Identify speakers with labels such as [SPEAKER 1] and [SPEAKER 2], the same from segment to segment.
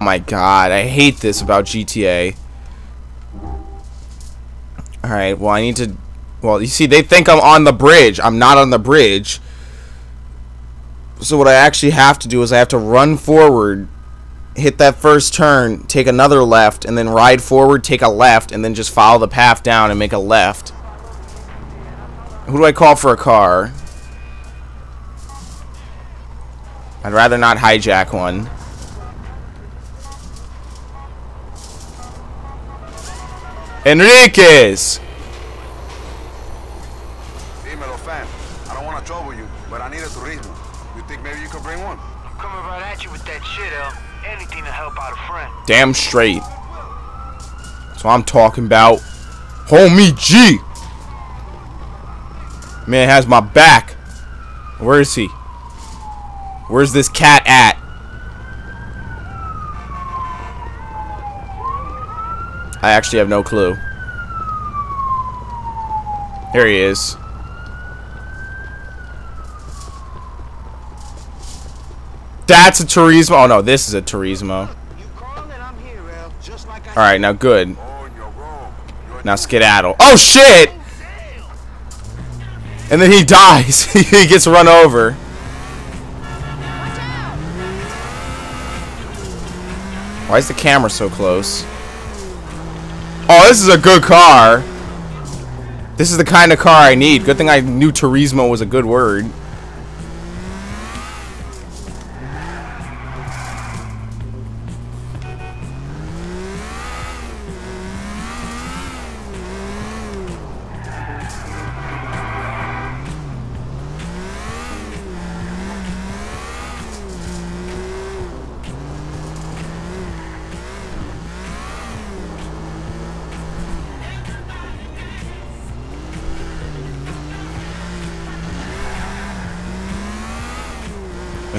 [SPEAKER 1] my god, I hate this about GTA. Alright, well I need to... Well, you see, they think I'm on the bridge. I'm not on the bridge. So what I actually have to do is I have to run forward, hit that first turn, take another left, and then ride forward, take a left, and then just follow the path down and make a left. Who do I call for a car? I'd rather not hijack one. Enriquez!
[SPEAKER 2] Dímelo, fam. I don't want to trouble you, but I need a turismo. You think maybe you could bring one?
[SPEAKER 3] I'm coming right at you with that shit, El. Anything to help out a friend.
[SPEAKER 1] Damn straight. That's what I'm talking about. Homie G! Man has my back. Where is he? Where's this cat at? I actually have no clue. Here he is. That's a Turismo. Oh no, this is a Turismo.
[SPEAKER 3] You called and I'm here, El. Just like I
[SPEAKER 1] Alright, now good.
[SPEAKER 2] You're wrong. You're
[SPEAKER 1] Now skedaddle. Oh shit! And then he dies. he gets run over. Why is the camera so close? Oh, this is a good car. This is the kind of car I need. Good thing I knew Turismo was a good word.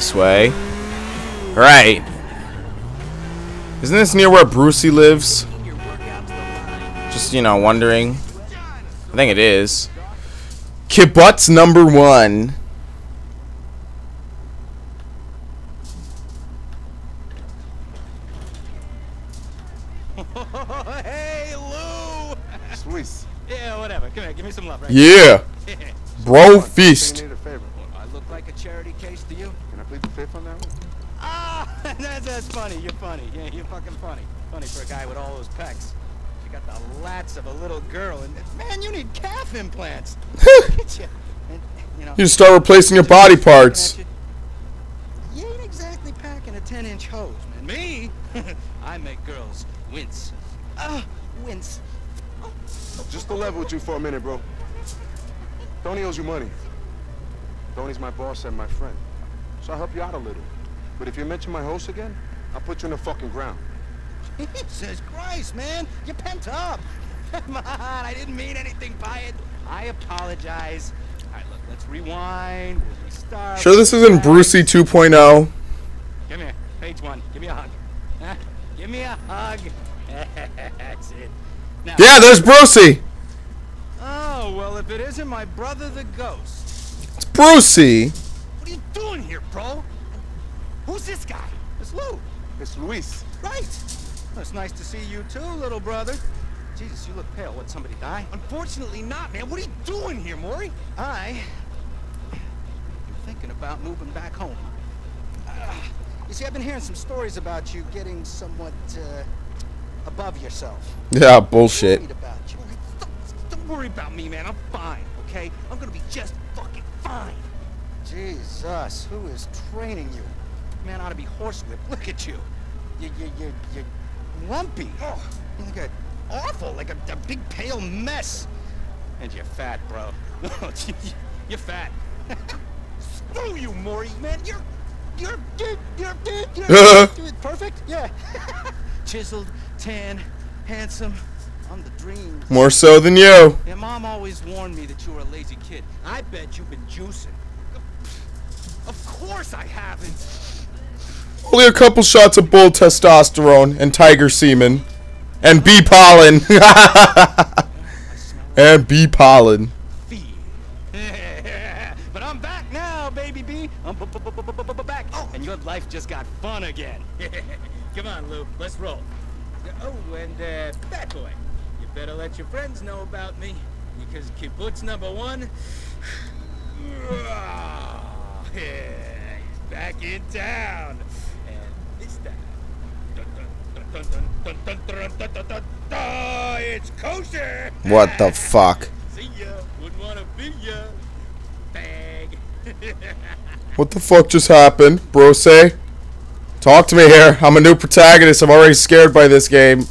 [SPEAKER 1] This way. Alright. Isn't this near where Brucie lives? Just, you know, wondering. I think it is. Kibbutz number one.
[SPEAKER 4] hey, Lou!
[SPEAKER 2] Luis.
[SPEAKER 4] Yeah, whatever. Come here, give me some love, right?
[SPEAKER 1] Yeah. Bro feast.
[SPEAKER 2] need a favor.
[SPEAKER 4] I look like a charity case to you?
[SPEAKER 2] Can I plead the fifth on that one?
[SPEAKER 4] Ah, that's, that's funny. You're funny. Yeah, you're fucking funny. Funny for a guy with all those pecs. You got the lats of a little girl, and man, you need calf implants. You. And, you know,
[SPEAKER 1] You start replacing your body parts.
[SPEAKER 4] you ain't exactly packing a 10-inch hose, man. Me? I make girls wince. Ah, wince.
[SPEAKER 2] Just to level with you for a minute, bro. Tony owes you money. Tony's my boss and my friend. So I'll help you out a little. But if you mention my host again, I'll put you in the fucking ground.
[SPEAKER 4] Jesus Christ, man! You're pent up! Come on, I didn't mean anything by it. I apologize. Alright, look, let's rewind. We'll restart.
[SPEAKER 1] Sure this isn't Brucie oh? 2.0.
[SPEAKER 4] Come here, page one. Give me a hug. Huh? Give me a hug. That's it. Now,
[SPEAKER 1] Yeah, there's Brucie.
[SPEAKER 4] Oh, well, if it isn't my brother the ghost.
[SPEAKER 1] It's Brucie.
[SPEAKER 4] What are you doing here, bro? Who's this guy? It's Lou.
[SPEAKER 2] It's Luis.
[SPEAKER 4] Right. Well, it's nice to see you too, little brother. Jesus, you look pale. What, somebody die?
[SPEAKER 3] Unfortunately not, man. What are you doing here, Mori?
[SPEAKER 4] I am thinking about moving back home. Ah, you see, I've been hearing some stories about you getting somewhat uh, above yourself.
[SPEAKER 1] Yeah, bullshit.
[SPEAKER 4] Worried about you.
[SPEAKER 3] Don't, don't worry about me, man. I'm fine, okay? I'm gonna be just fucking fine.
[SPEAKER 4] Jesus, who is training you? Man ought to be horsewhipped. Look at you. You, you, you, you're lumpy. Oh, you look like awful, like a, a big pale mess. And you're fat, bro. you're fat.
[SPEAKER 3] Screw you, Mori, man. You're, you're, you're, you're, you're,
[SPEAKER 1] Uh.
[SPEAKER 4] Dude, perfect? Yeah. Chiseled, tan, handsome. I'm the dream.
[SPEAKER 1] More so than you.
[SPEAKER 4] Yeah, mom always warned me that you were a lazy kid. I bet you've been juicing.
[SPEAKER 3] Of course I haven't.
[SPEAKER 1] Only a couple shots of bull testosterone and tiger semen. And bee pollen. and bee pollen.
[SPEAKER 4] But I'm back now, baby bee. I'm b- b- b- b- b- b- back. Oh, and your life just got fun again.
[SPEAKER 5] Come on, Lou. Let's roll. Oh, and uh, Fat Boy, you better let your friends know about me because kibbutz number one. Yeah, he's back in town, it's kosher.
[SPEAKER 1] What the fuck?
[SPEAKER 5] See ya. Wouldn't wanna be ya. Bag.
[SPEAKER 1] What the fuck just happened, bro? Say, talk to me here. I'm a new protagonist. I'm already scared by this game.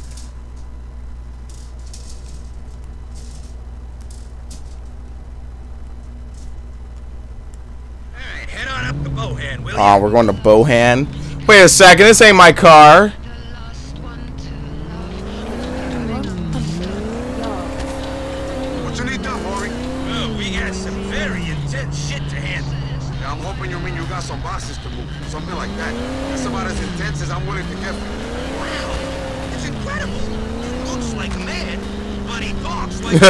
[SPEAKER 5] Alright, head on up to Bohan, will
[SPEAKER 1] Ah,
[SPEAKER 5] ya?
[SPEAKER 1] we're going to Bohan. Wait a second. This ain't my car.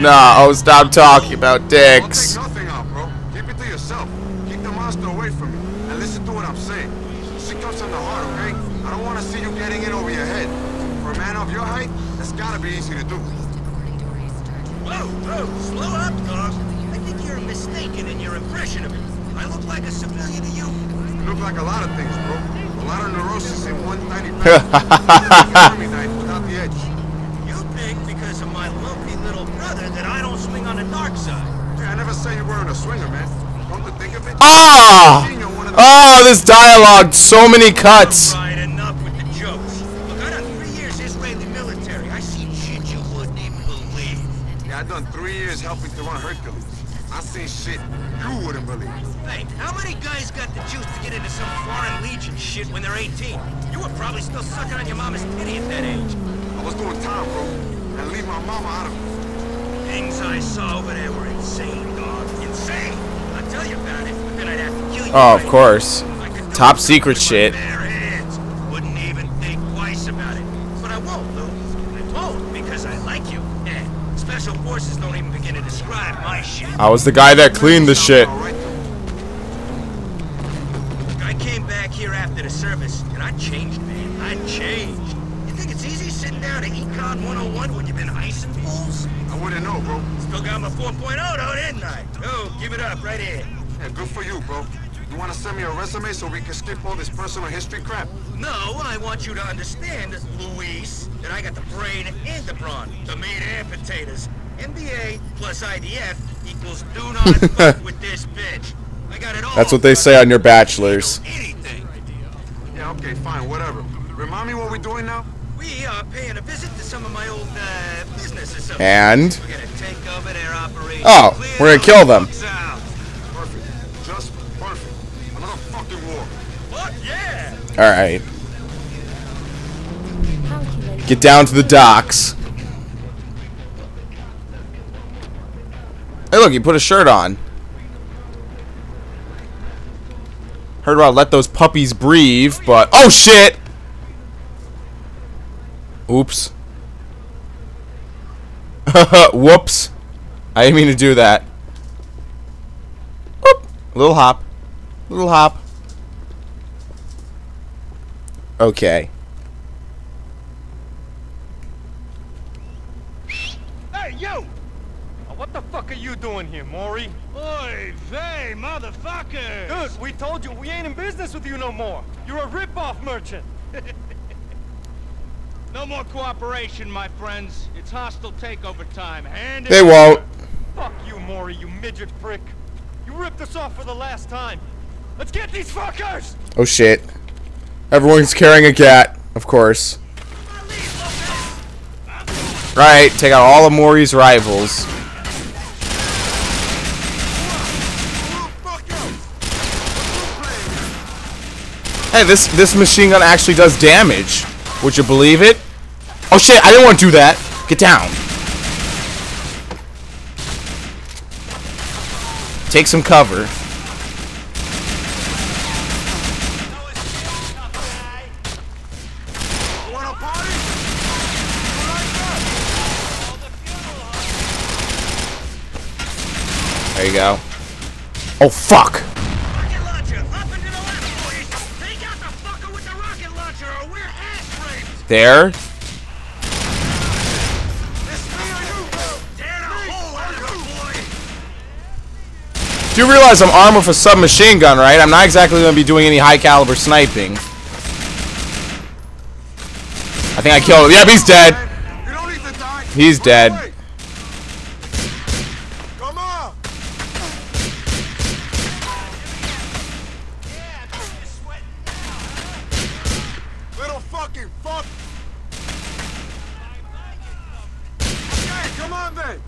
[SPEAKER 1] Nah, oh, stop talking about
[SPEAKER 2] Don't take
[SPEAKER 1] dicks.
[SPEAKER 2] nothing out, bro. Keep it to yourself. Keep the monster away from me. And listen to what I'm saying. Shit comes from the heart, okay? I don't want to see you getting in over your head. For a man of your height, that's gotta be easy to do.
[SPEAKER 5] Whoa, whoa, slow up, dog. I think you're mistaken in your impression of me. I look like a civilian to you.
[SPEAKER 2] You look like a lot of things, bro. A lot of neurosis in one tiny package. army knife without the edge.
[SPEAKER 5] You think because of my lumpy little brother that I don't swing on the dark side.
[SPEAKER 2] Yeah, I never say you weren't a swinger, man. Come to think of it,
[SPEAKER 1] Ah!
[SPEAKER 2] I've seen you on one of the-
[SPEAKER 1] Oh, this dialogue, so many cuts.
[SPEAKER 5] Right, enough with the jokes. Look, I done three years Israeli military. I seen shit you wouldn't even believe.
[SPEAKER 2] Yeah, I done three years helping to run Hercules. I seen shit you wouldn't believe.
[SPEAKER 5] Hey, how many guys got the juice to get into some foreign legion shit when they're 18? You were probably still sucking on your mama's titty at that age.
[SPEAKER 2] I was doing time, bro. And leave my mama out of it.
[SPEAKER 5] Things I saw over there were insane, dog. Insane! I'll tell you about it,
[SPEAKER 1] Oh, of course. Top secret shit.
[SPEAKER 5] I
[SPEAKER 1] was the guy that cleaned the shit.
[SPEAKER 5] I came back here after the service, and I changed, man. I changed. You think it's easy sitting down at Econ 101 when you've been icing fools?
[SPEAKER 2] I wouldn't know, bro.
[SPEAKER 5] Still got my 4.0 though, didn't I? Oh, give it up right here.
[SPEAKER 2] Yeah, good for you, bro. You want to send me a resume so we can skip all this personal history crap?
[SPEAKER 5] No, I want you to understand, Luis, that I got the brain and the brawn, the meat and potatoes. MBA plus IDF equals do not fuck with this bitch. I got it all.
[SPEAKER 1] That's what they say on your bachelors.
[SPEAKER 5] Anything.
[SPEAKER 2] Yeah, okay, fine, whatever. Remind me what we're doing now?
[SPEAKER 5] We are paying a visit to some of my old uh, business.
[SPEAKER 1] And?
[SPEAKER 5] We're gonna take over their operation.
[SPEAKER 1] Oh, we're gonna kill them. Alright. Get down to the docks. Hey, look, he put a shirt on. Heard about let those puppies breathe, but oh shit! Oops. Whoops. I didn't mean to do that. Whoop. Little hop. Little hop. Okay.
[SPEAKER 6] Hey, you! What the fuck are you doing here, Mori?
[SPEAKER 3] Oy vey, motherfucker!
[SPEAKER 6] Dude, we told you we ain't in business with you no more. You're a rip-off merchant.
[SPEAKER 3] No more cooperation, my friends. It's hostile takeover time. Hand it
[SPEAKER 1] They won't.
[SPEAKER 6] Fuck you, Mori, you midget prick. You ripped us off for the last time. Let's get these fuckers!
[SPEAKER 1] Oh shit. Everyone's carrying a cat, of course. Right, take out all of Mori's rivals. Hey, this this machine gun actually does damage. Would you believe it? Oh shit, I didn't want to do that. Get down. Take some cover.
[SPEAKER 2] Wanna party?
[SPEAKER 1] There you go. Oh fuck.
[SPEAKER 5] Rocket launcher, up and to the left, boys! Take out the fucker with the rocket launcher or we're ass raped!
[SPEAKER 1] There.
[SPEAKER 2] It's me or you, bro.
[SPEAKER 5] Tear you go. Oh, fuck! him, boy!
[SPEAKER 1] Do you realize I'm armed with a submachine gun, right? I'm not exactly going to be doing any high caliber sniping. I think I killed him. Yep, he's dead.
[SPEAKER 2] You don't need to die.
[SPEAKER 1] He's dead.
[SPEAKER 2] away. Come on. Little fucking fuck. Okay, come on then.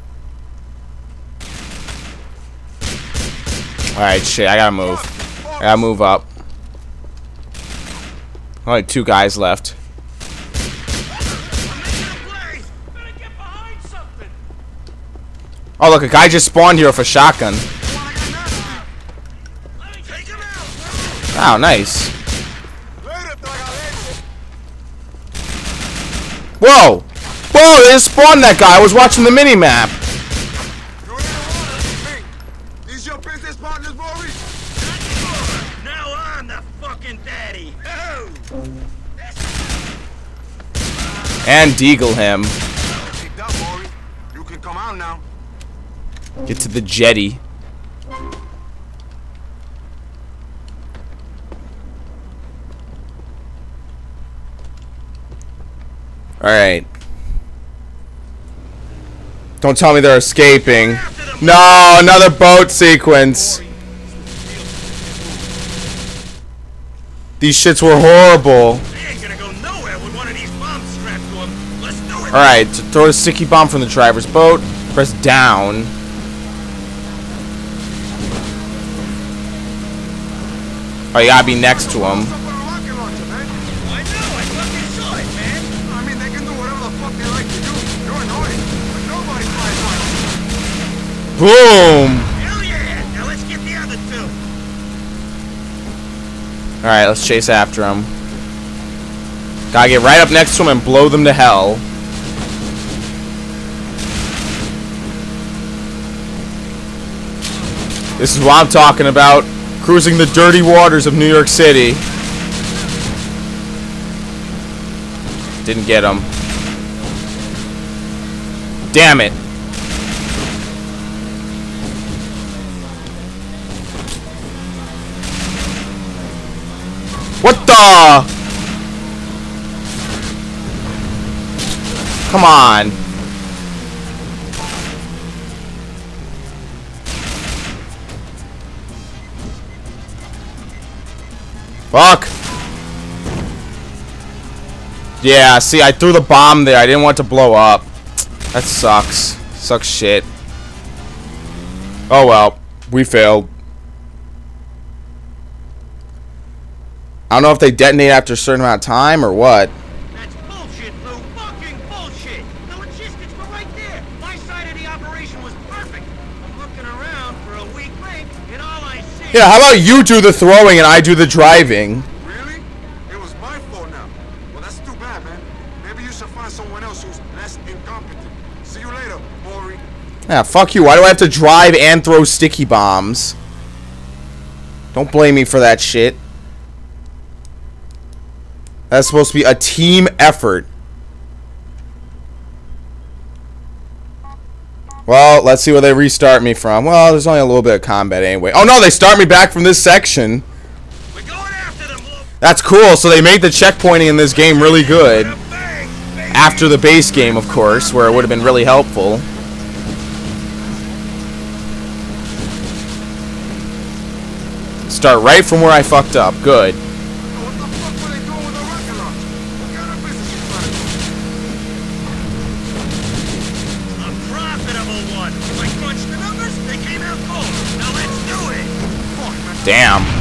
[SPEAKER 1] Alright, shit, I gotta move. I gotta move up. Only two guys left. Oh, look, a guy just spawned here with a shotgun.
[SPEAKER 5] Out!
[SPEAKER 1] Oh, nice. Whoa! Whoa, they just spawned that guy. I was watching the mini-map.
[SPEAKER 2] You ain't the one, me. These your business partners, Maurice?
[SPEAKER 5] Now I'm the fucking daddy! Oh!
[SPEAKER 1] And deagle him.
[SPEAKER 2] Keep that, Mori. You can come out now.
[SPEAKER 1] Get to the jetty. Alright. Don't tell me they're escaping. No, another boat sequence. These shits were horrible.
[SPEAKER 5] They ain't gonna go nowhere with one of these bombs strapped to him. Let's do it!
[SPEAKER 1] Alright, to throw a sticky bomb from the driver's boat. Press down. Oh, you gotta be next to him.
[SPEAKER 2] What's
[SPEAKER 1] Alright, let's chase after him. Gotta get right up next to him and blow them to hell. This is what I'm talking about. Cruising the dirty waters of New York City. Didn't get him. Damn it. What the? Come on. Fuck. Yeah, see, I threw the bomb there. I didn't want to blow up. That sucks. Sucks shit. Oh well. We failed. I don't know if they detonate after a certain amount of time or what.
[SPEAKER 5] That's bullshit, Lou! Fucking bullshit! The logistics were right there! My side of the operation was perfect! I'm looking around for a weak link, and all I see...
[SPEAKER 1] Yeah, how about you do the throwing and I do the driving?
[SPEAKER 2] Really? It was my fault now. Well, that's too bad, man. Maybe you should find someone else who's less incompetent. See you later, Mori.
[SPEAKER 1] Yeah, fuck you. Why do I have to drive and throw sticky bombs? Don't blame me for that shit. That's supposed to be a team effort. Well, let's see where they restart me from. Well, there's only a little bit of combat anyway. Oh no, they start me back from this section.
[SPEAKER 5] We're going after them, Lou!
[SPEAKER 1] That's cool. So they made the checkpointing in this game really good. After the base game, of course, where it would have been really helpful. Start right from where I fucked up. Good. Damn.